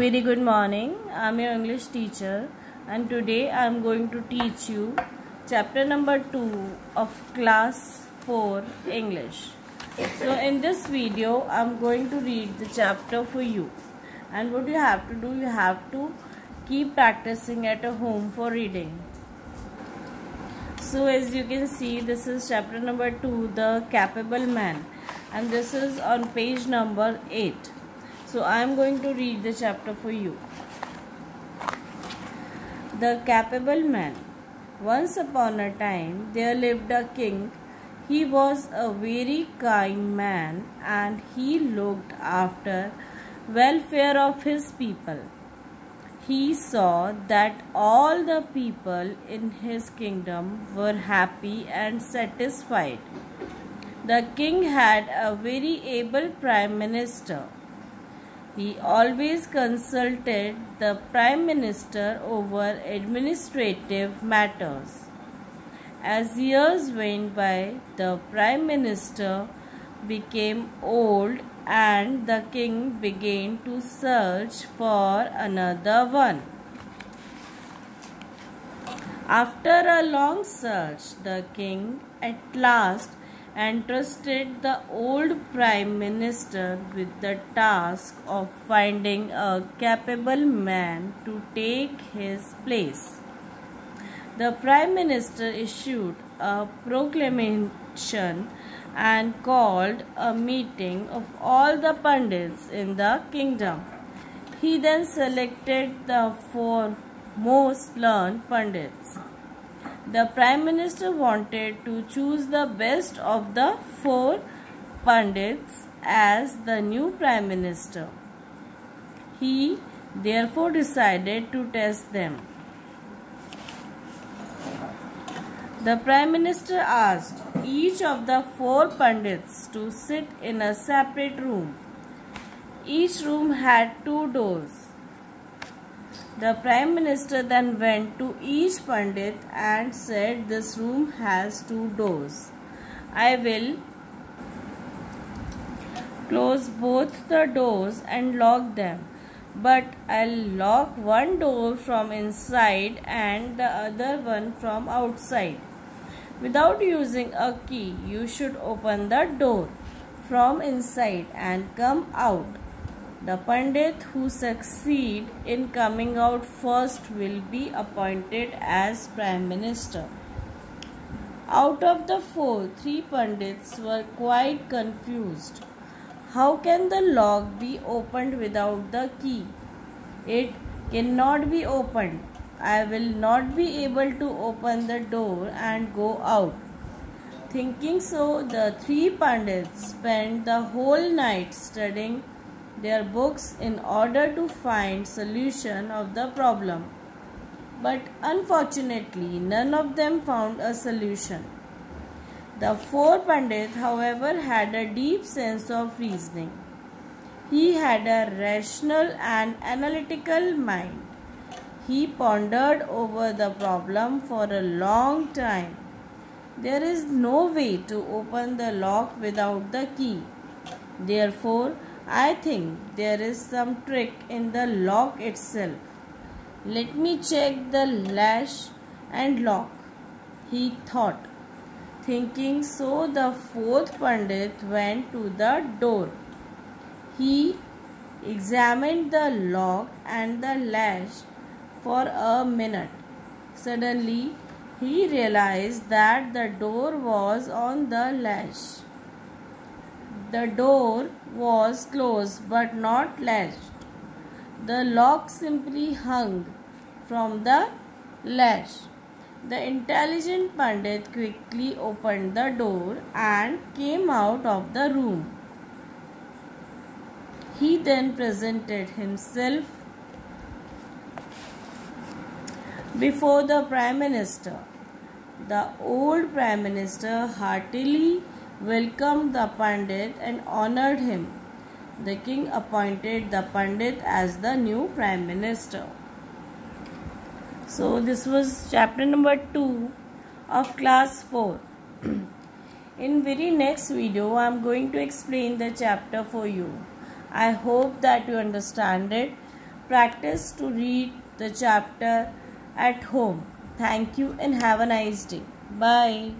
Very good morning. I'm your English teacher and today I'm going to teach you chapter number 2 of class 4 English. So in this video I'm going to read the chapter for you. And what you have to do you have to keep practicing at a home for reading. So as you can see this is chapter number 2 the capable man and this is on page number 8 so I am going to read the chapter for you. The Capable Man Once upon a time there lived a king. He was a very kind man and he looked after welfare of his people. He saw that all the people in his kingdom were happy and satisfied. The king had a very able prime minister he always consulted the Prime Minister over administrative matters. As years went by, the Prime Minister became old and the king began to search for another one. After a long search, the king at last entrusted the old prime minister with the task of finding a capable man to take his place. The prime minister issued a proclamation and called a meeting of all the pundits in the kingdom. He then selected the four most learned pundits the Prime Minister wanted to choose the best of the four Pandits as the new Prime Minister. He therefore decided to test them. The Prime Minister asked each of the four Pandits to sit in a separate room. Each room had two doors. The Prime Minister then went to each Pandit and said, This room has two doors. I will close both the doors and lock them. But I'll lock one door from inside and the other one from outside. Without using a key, you should open the door from inside and come out. The Pandit who succeed in coming out first will be appointed as Prime Minister. Out of the four, three Pandits were quite confused. How can the lock be opened without the key? It cannot be opened. I will not be able to open the door and go out. Thinking so, the three Pandits spent the whole night studying their books in order to find solution of the problem. But unfortunately, none of them found a solution. The four Pandit, however, had a deep sense of reasoning. He had a rational and analytical mind. He pondered over the problem for a long time. There is no way to open the lock without the key. Therefore, I think there is some trick in the lock itself. Let me check the latch and lock, he thought. Thinking so, the fourth Pandit went to the door. He examined the lock and the latch for a minute. Suddenly, he realized that the door was on the latch. The door was closed but not latched. The lock simply hung from the latch. The intelligent Pandit quickly opened the door and came out of the room. He then presented himself before the Prime Minister. The old Prime Minister heartily welcomed the Pandit and honored him. The king appointed the Pandit as the new Prime Minister. So, this was chapter number 2 of class 4. In very next video, I am going to explain the chapter for you. I hope that you understand it. practice to read the chapter at home. Thank you and have a nice day. Bye.